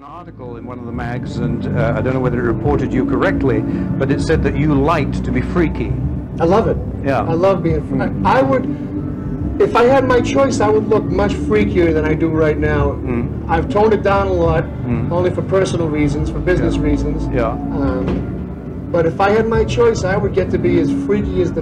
an article in one of the mags, and uh, I don't know whether it reported you correctly, but it said that you liked to be freaky. I love it. Yeah. I love being. Fr- I would, if I had my choice, I would look much freakier than I do right now. Mm. I've toned it down a lot, only for personal reasons, for business Yeah. reasons. Yeah. Um, but if I had my choice, I would get to be as freaky as the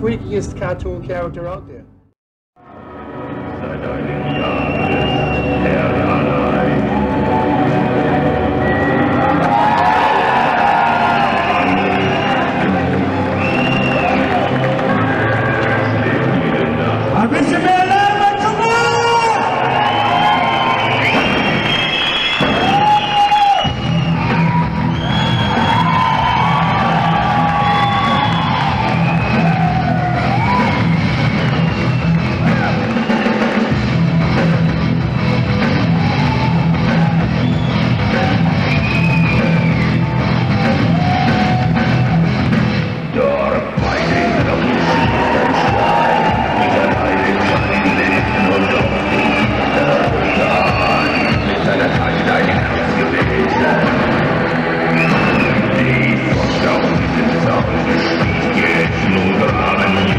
freakiest cartoon character out there. Ich verstaune, sind sauber, ich gehe nur Abend.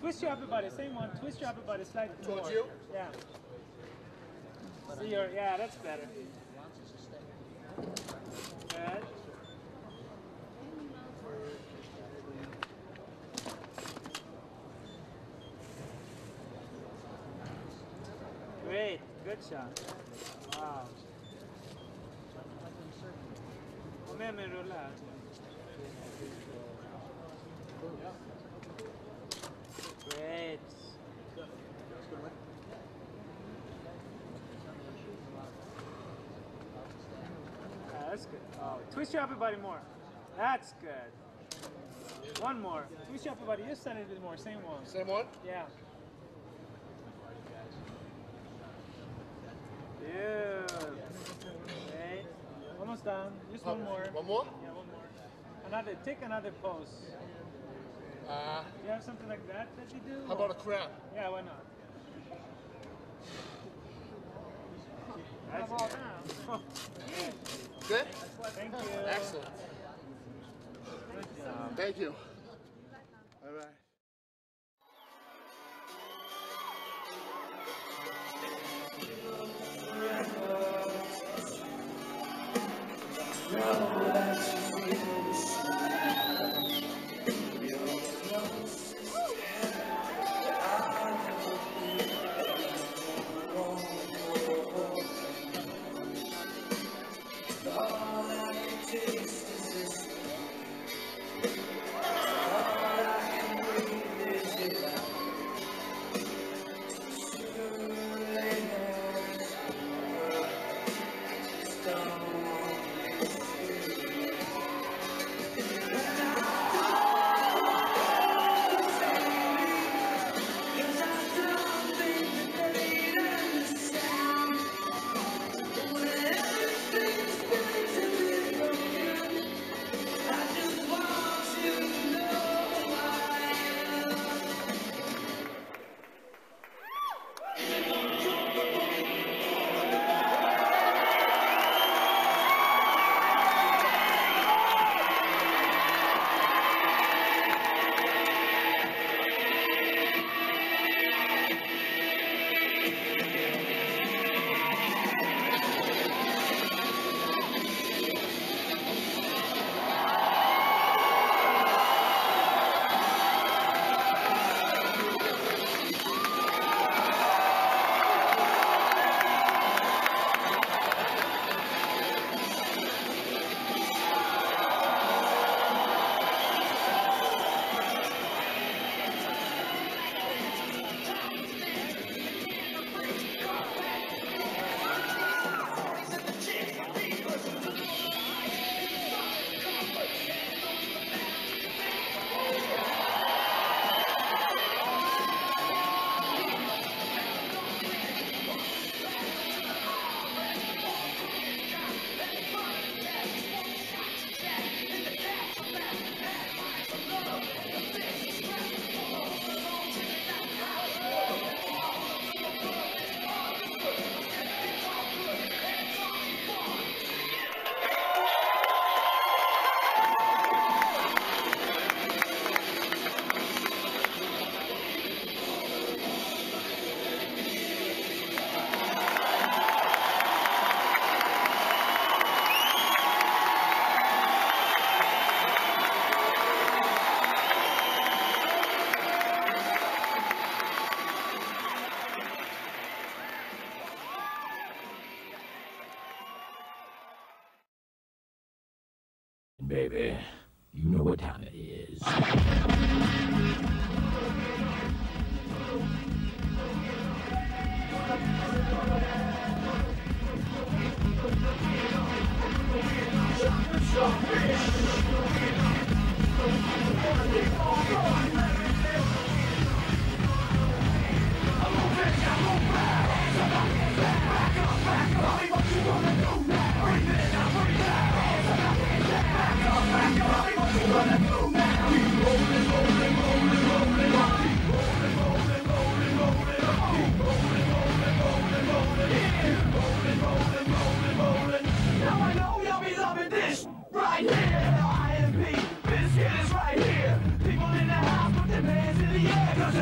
Twist your upper body, same one. Twist your upper body slightly Towards you? Yeah. See your, yeah, that's better. Good. Great, good shot. Wow. Med mig rulla här. Great. Yeah, that's good. Oh, twist your upper body more. That's good. One more. Twist your upper body just a little bit more. Same one. Same one? Yeah. Good. Okay. Almost done. Just one more. One more? Yeah, one more. Another. Take another pose. Uh, You have something like that that you do? how about a crab? Yeah, why not? That's it. Good? Thank you. Excellent. Good job. Thank you. All right.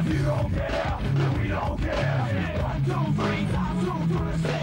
If you don't care, then we don't care. One, two, three, times two to the six.